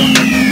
Musik